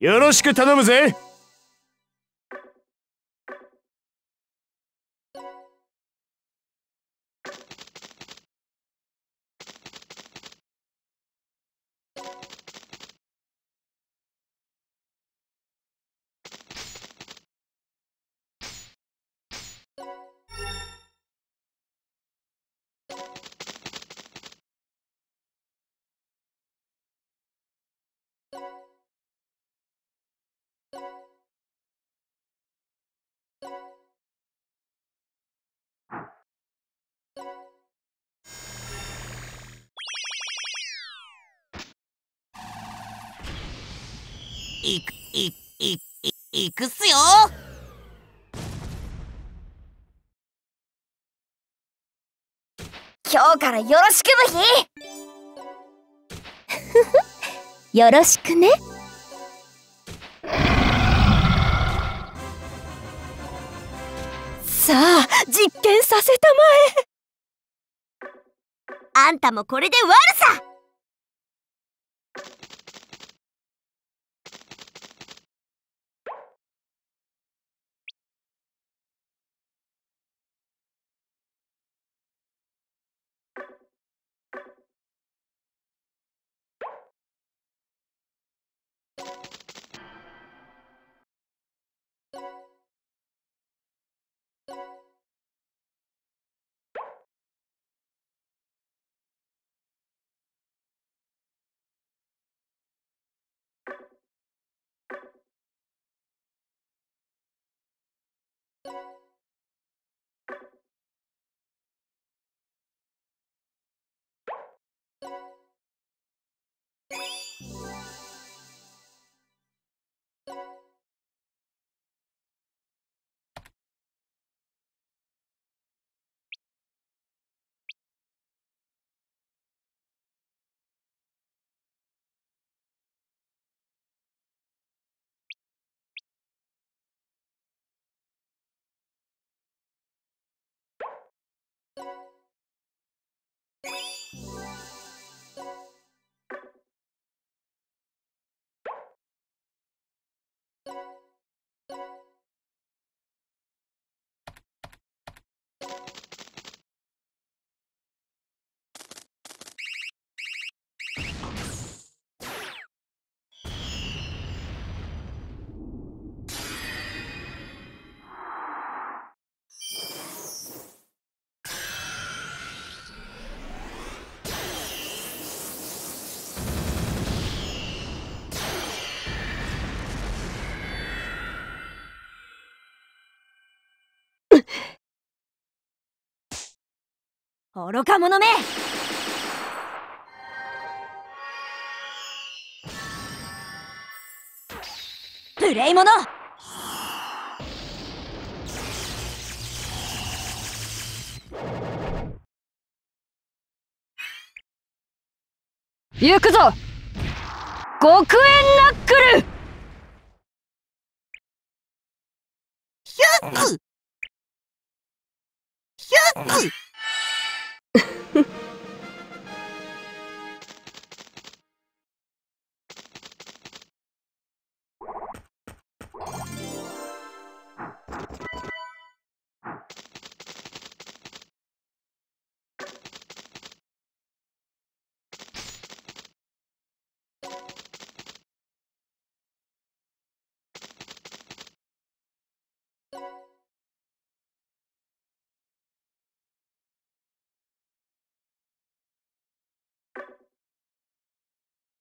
よろしく頼むぜ。いくいいいいくっすよ。今日からよろしくブヒ。よろしくね。さあ実験させたまえ。あんたもこれで悪さ。you 愚か者め。無礼者。行くぞ。極縁ナックル。ヒュッヒュッ